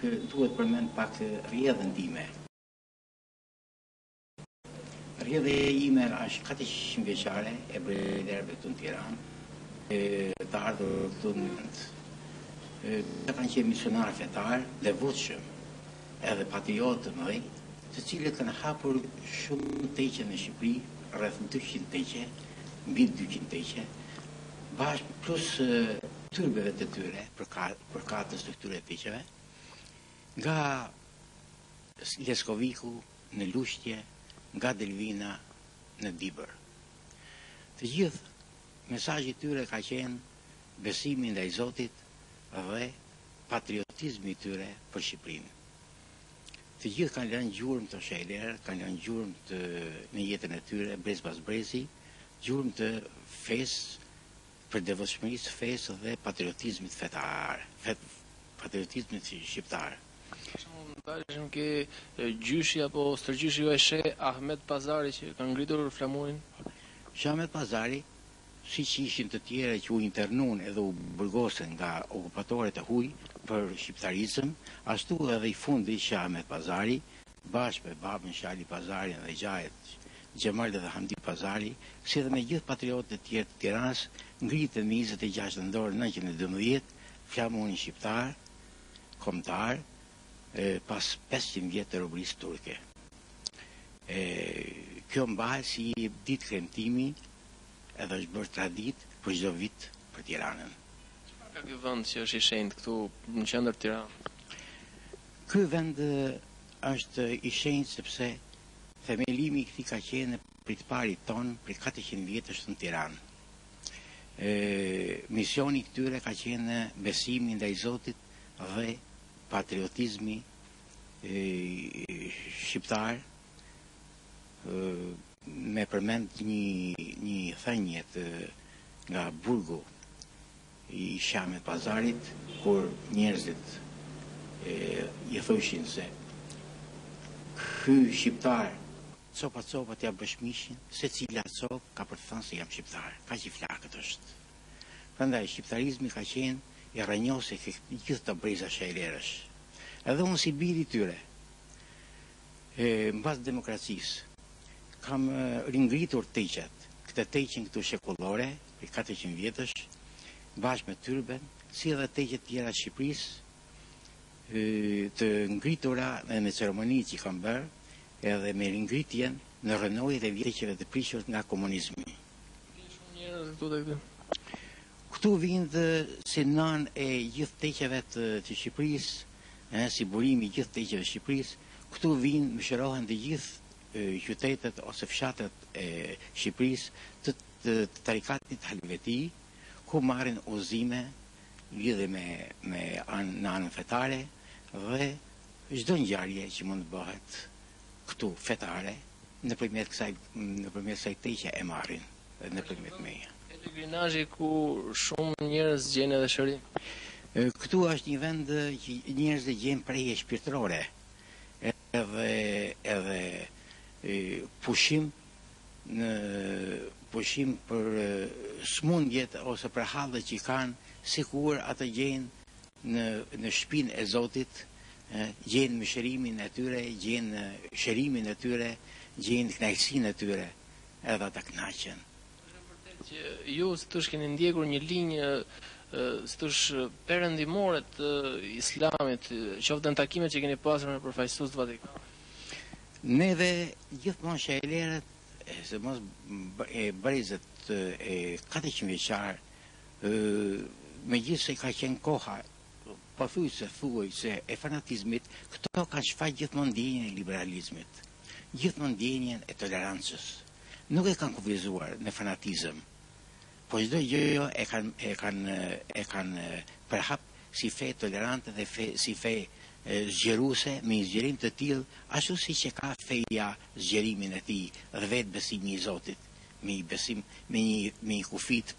Kë duhet përmend pak rrjedhën time. Rrjedha ime është katërqind vjeçare e bejlerëve këtu në Tiranë, e të ardhur këtu në vend. Ata kanë qenë misionarë fetarë të devotshëm, edhe patriotë të mëdhenj, të cilët kanë hapur shumë teqe në Shqipëri, rreth 200 teqe, mbi 200 teqe, bashkë plus tyrbeve të tyre për përkatës të këtyre teqeve, nga Leskoviku në Lushnje, nga Delvina në Dibër. Të gjithë mesazhi i tyre ka qenë besimi ndaj Zotit dhe patriotizmi i tyre për Shqipërinë. Të gjithë kanë lënë gjurmë këto shehlerë, kanë lënë gjurmë të në jetën e tyre brez pas brezi, gjurmë të fesë për devotshmërisë së fesë dhe patriotizmit fetar, patriotizmit shqiptar. Për shembull, në Vajlshëm ke gjyshi apo stërgjyshi juaj Sheh Ahmet Pazari që ka ngritur flamurin? Sheh Ahmet Pazari, siç ishin të tjerët që u internuan edhe u burgosën nga okupatorët e huj për shqiptarizëm, ashtu edhe i fundi Sheh Ahmet Pazari bashkë me babën Sheh Ali Pazari dhe xhajët Xhemal dhe Hamdi Pazari, si dhe me gjithë patriotët e tjerë të Tiranës, ngritën njëzet e gjashtë nëntor nëntëqind e dymbëdhjetë flamurin shqiptar, kombëtar, pas pesëqind vjet të robërisë turke. E, kjo mbahet si një ditë kremtimi edhe është bërë traditë për çdo vit për Tiranën. Çfarë ka ky vend që është i shenjtë këtu në qendër të Tiranës? Ky vend është i shenjtë sepse themelimi i këtij ka qenë prej të parit tonë prej katërqind vjetësh në Tiranë. Misioni i këtyre ka qenë besimi ndaj Zotit dhe patriotizmi shqiptar me përmend një një thënie të nga burgu i Sheh Ahmet Pazarit kur njerëzit i thoshin se ky shqiptar copa copa t'ia bësh mishin secila copë ka për të thënë se jam shqiptar kaq i flakët është prandaj shqiptarizmi ka qenë i rrënjosë ke gjithë këto breza shehlerësh edhe unë si bir i tyre mbas demokracisë kam ringritur teqet këtë teqen këtu shekullore prej katërqind vjetësh, bashkë me Tyrben, si edhe teqe të tjera të Shqipërisë, të ngritura dhe në ceremonitë që kanë bërë edhe me ringritjen në rrënojat e teqeve të prishur nga komunizmi. Vijnë shumë njerëz këtu tek ty? Këtu vijnë si nënë e gjithë teqeve të Shqipërisë, si burim i gjithë teqeve të Shqipërisë, këtu vijnë, mëshirohen të gjithë qytetet ose fshatet e Shqipërisë, të. të tarikatit Halveti ku marrin udhëzime lidhe me me në anën fetare dhe çdo ngjarje që mund të bëhet këtu fetare nëpërmjet kësaj nëpërmjet kësaj teqe e marrin nëpërmjet meje. Pelegrinazhi ku shumë njerëz gjejnë edhe shërim. Këtu është një vend që njerëzit gjejnë prehje shpirtërore. Edhe edhe pushim në pushim për smundjet ose për hallet që kanë sikur ata gjejnë në në shpinë e Zotit ë gjejnë mëshirimin e tyre gjejnë shërimin e tyre gjejnë kënaqësinë e tyre edhe ata kënaqen. Është e vërtetë që ju si t'ush keni ndjekur një linjë si t'ush perëndimore të Islamit, qoftë dhe në takimet që keni pasur me përfaqësues të Vatikanit? Neve gjithmonë shehlerët, sidomos brezat e katërqindvjeçarë, megjithëse ka qenë koha pothuajse thuajse e fanatizmit, këto kanë shfaq gjithmonë ndjenjën e liberalizmit. gjithmonë ndjenjën e tolerancës nuk e kanë kufizuar në fanatizëm, por çdo gjë e kanë e kanë e kanë përhap si fe tolerante dhe fe si fe zgjeruese me një zgjerim të tillë ashtu siç e ka feja zgjerimin e tij dhe vetë besimi i Zotit me një besim me një me një kufi të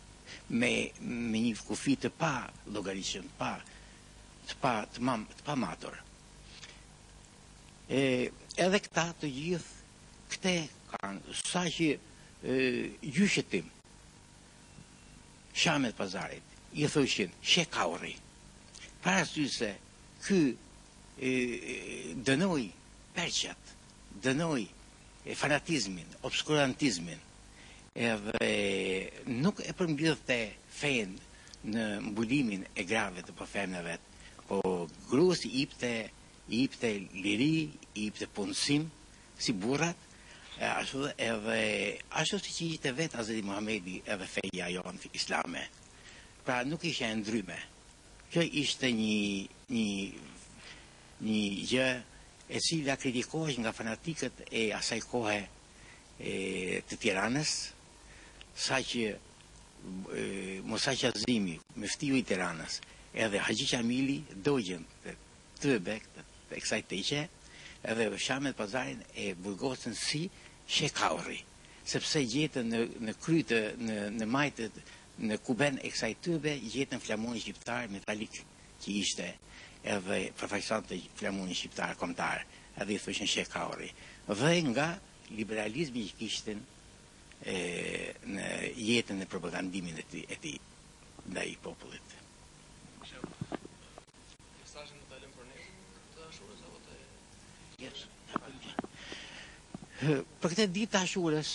me me një kufi të pa llogaritshëm të pa të pa të mam të pamatur E, edhe këta të gjithë, këte kanë, sa që gjyshit tim, Sheh Ahmet Pazarit, i thoshin, sheh kauri. Për arsye se, ky e, dënoi perçet, dënoi e fanatizmin, obskurantizmin, edhe nuk e përmblidhte fenë në mbulimin e grave të po femnavet, po grus i ipte i jepte liri, i jepte punësim si burrat, ashtu edhe ashtu siç i ishte vetë Hazreti Muhamedi edhe feja jonë islame. Pra nuk ishte e ndryme. Kjo ishte një një një gjë e cila kritikohej nga fanatikët e asaj kohe të Tiranës, saqë Musa Qazimi, myftiu i Tiranës, edhe Haxhi Qamili dogjën Tyrbet e kësaj teqe dhe Sheh Ahmet Pazarin e burgosën si sheh kaurri, sepse gjetën në në krytë në majët në kuben e kësaj tyrbe gjetën flamurin shqiptar metalik që ishte edhe përfaqësonte flamurin shqiptar kombëtar edhe i thoshin sheh kaurri dhe nga liberalizmi që kishtin në jetën e propagandimin e tij ndaj popullit. Mesazhin do ta lëmë për nesër të Ashurës apo të Yes. Për këtë ditë të Ashurës,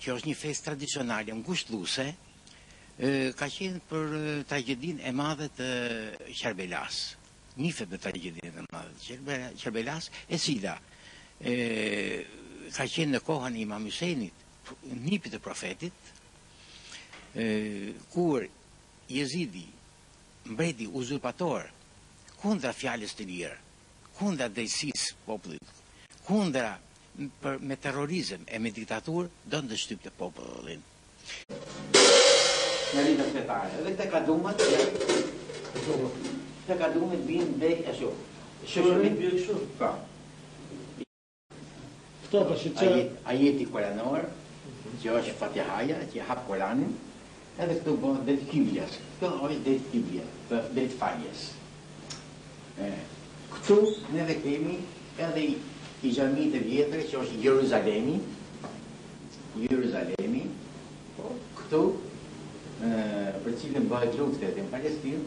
që është një festë tradicionale, ngushëlluese, ka qenë për tragjedinë e madhe të Qerbelas. Njihet me tragjedinë e madhe të Qerbelas, e cila ka qenë në kohën e Imam Hysenit, nipit të profetit, kur Jezidi Mbreti uzurpator, kundra fjalës të lirë, kundra drejtësisë popullit, kundra për me terrorizëm e me diktaturë donte të shtypte popullin. Në ritat fetare dhe këta kadumat këta kadumat vijnë dhe ashtu. Shoqëria bie kështu. Po. Këto është që ajeti kuranor që është Fatihaja që hap Kuranin, edhe këtu bëhet drejt kibles. Këto është drejt kibles, të drejt faljes. Këtu ne dhe kemi edhe i, xhamitë e vjetër që është Jeruzalemi, Jeruzalemi, po, këtu, e, për cilën bëhet lufta në Palestinë,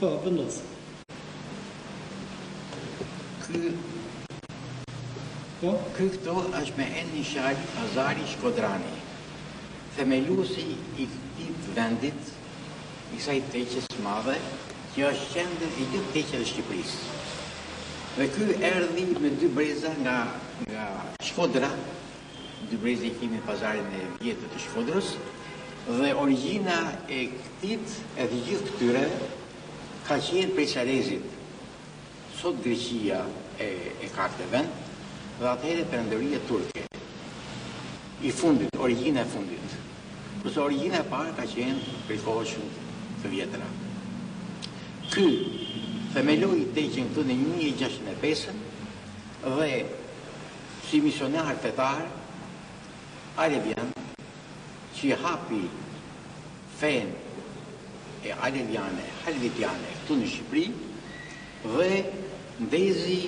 Po, vendos. Ky Po, ky këtu është me emrin Shal Pazari Shkodrani. Themeluesi i këtij vendit, i kësaj teqes së madhe, që është qendër e gjithë teqeve të Shqipërisë. Dhe ky erdhi me dy breza nga nga Shkodra Dy breza i kemi në pazarin e vjetër të Shkodrës dhe origjina e këtij e të gjithë këtyre ka qenë prej Serezit. Sot Greqia e e ka këtë vend dhe atëherë Perandoria Turke. I fundit, origjina e fundit. Kurse origjina e parë ka qenë prej kohëve shumë të vjetra. Ky themeloi teqen këtu në një mijë e gjashtëqind e pesën dhe Si misionar fetar alevian që i hapi fenë aleviane, halvetiane këtu në Shqipëri dhe ndezi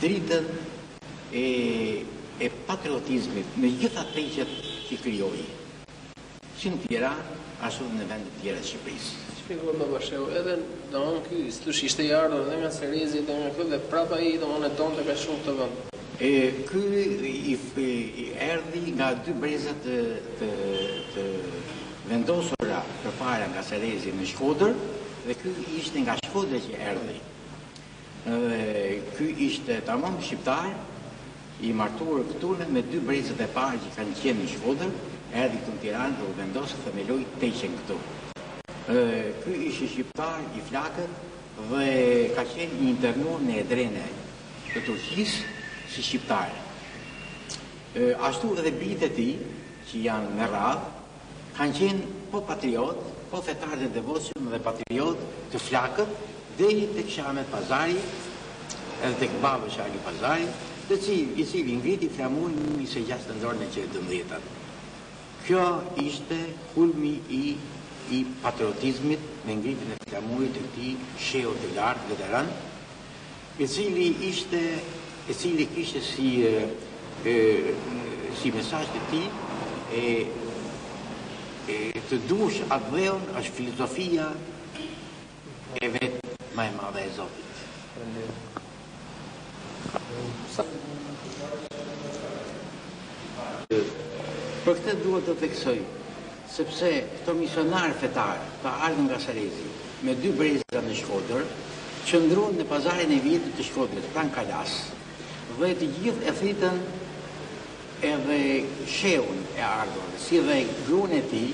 dritën e patriotizmit në gjitha teqet që krijoi. Si në Tiranë, ashtu dhe në vende të tjera të Shqipërisë. Shpjegoi Baba Shehu edhe, domthonë, ky siç ishte i ardhur dhe nga Serezi dhe nga këtu dhe prapë ai, domthonë, e donte kaq shumë këtë vend. E, ky erdhi nga dy breza të vendosura përpara nga Serezi në Shkodër dhe ky ishte nga Shkodra që erdhi. Edhe ky ishte tamam shqiptar, i martuar këtune me dy brezat e parë që kanë qenë në Shkodër, erdhi këtu në Tiranë dhe u vendos të themelojë Teqen këtu. Edhe ky ishte shqiptar i flakët dhe ka qenë i internuar në Edrene të Turqisë si shqiptar. Ashtu edhe bijtë e tij që janë me radhë Kanë qenë po patriot, po fetar të devotshëm dhe patriot të flakët deri tek Sheh Ahmet Pazari edhe tek Babë Sheh Ali Pazari, të cilë, i cili ngriti flamurin e njëzet e gjashtë nëntor nëntëqind e dymbëdhjetën. Kjo ishte kulmi i i patriotizmit me ngritjen e flamurit të këtij Shehu të lartë veteran i cili ishte, i cili e kishte si si mesazh të tij e e të duash atdheun është filozofia e vet ma e madhe e Zotit. Për këtë duhet të theksoj Sepse këto misionarë fetarë të ardhur nga Serezi me dy breza në Shkodër, qëndruan në Pazarin e Vjetër të Shkodrës, pranë kalasë, dhe të gjithë e thirrën edhe shehun e ardhur, si dhe gruan e tij,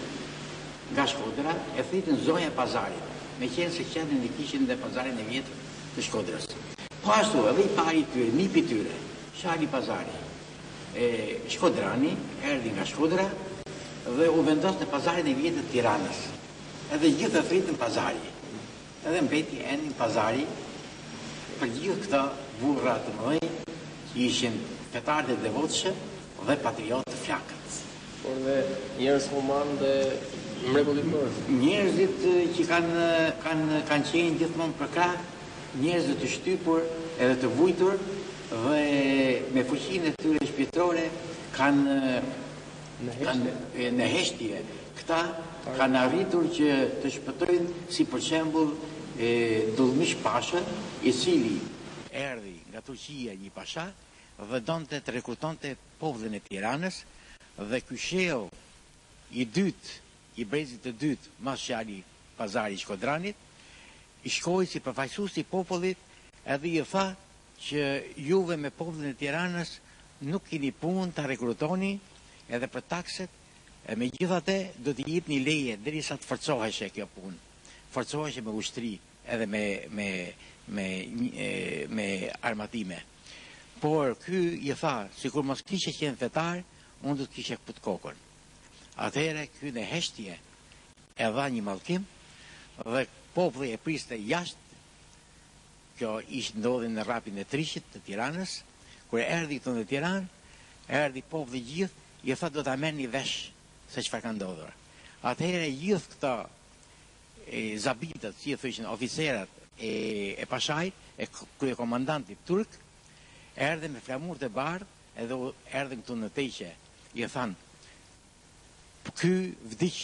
nga Shkodra, e thirrën zonja e Pazarit, meqenëse teqenë e kishin në Pazarin e Vjetër të Shkodrës. Po ashtu edhe i pari i tyre, nipi i tyre, Sheh Ali Pazari, e Shkodrani erdhi nga Shkodra dhe u vendos në Pazarin e Vjetër të Tiranës. Edhe gjithë e thritën Pazari. Edhe mbeti emri Pazari për gjithë këta burra të mëdhenj që ishin fetarë të devotshëm dhe patriotë të flakët. Por dhe njerëz humanë dhe mrekullitorë. Njerëzit që kanë kanë kanë qenë gjithmonë përkrah njerëzve të shtypur edhe të vujtur, Dhe me fuqinë e tyre shpirtërore kanë në heshtje këta kanë arritur që të shpëtojnë si për shembull Dullmish Pashën i cili erdhi nga Turqia një pasha dhe donte të rekrutonte popullin e Tiranës dhe ky sheu i dytë i brezit të dytë mas Sheh Ali Pazari i Shkodranit i shkoi si përfaqësues i popullit edhe i tha që juve me popullin e Tiranës nuk kini punë ta rekrutoni edhe për takset e megjithate do t'i jipni leje derisa të forcoheshe kjo punë forcoheshe me ushtri edhe me me me me armatime por ky i tha sikur mos kishe qenë fetar unë do të kishe kput kokën atëhere ky në heshtje e dha një mallkim dhe populli e priste jashtë Kjo ish ndodhi në Rrapin e Trishit të Tiranës, kur erdhi këtu në Tiranë, erdhi populli gjithë, i tha do ta merrni vesh se çfarë ka ndodhur. Atëherë gjithë këta zabitët, si i thëshin oficerat, e pashait, e kryekomandantit turk, erdhën me flamur të bardhë edhe erdhën këtu në Teqe, i thanë, Ky vdiq.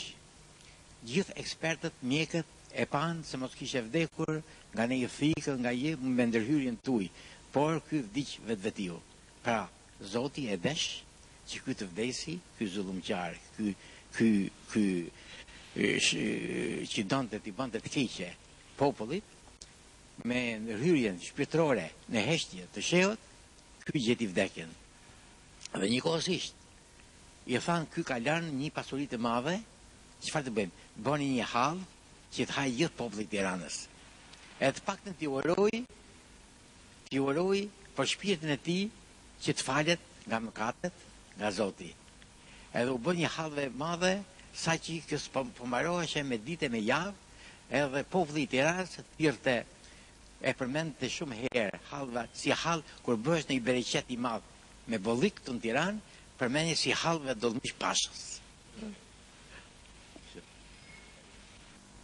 Gjithë ekspertët, mjekët e panë se mos kishe vdekur nga nej thikë nga nej me ndërhyrjen tuj, por ky vdiq vetvetiu. Pra, Zoti e desh që ky të vdesi, ky zullumqar, ky, ky, ky që donte t'i bënte të keqe popullit, me ndërhyrjen shpirtërore në heshtje të shehut, ky gjeti vdekjen. Dhe njëkohësisht, I thanë ky ka lënë nji pasuri të madhe, çfarë të bëjmë, bëni nji hallvë që të hajë gjithë populli i Tiranës. Edhe të paktën t'i uroj, t'i uroj për shpirtin e tij që të falet nga mëkatet, nga Zoti. Edhe u bë nji hallve e madhe saqë kjo s'po mbaroheshe me ditë e me javë, edhe populli i Tiranës thirrte e përmendte shumë herë hallva si hallv kur bëhesh noi bereqet i madh Me bollëk tu në Tiranë përmendje si hallva e Dollmish Pashës.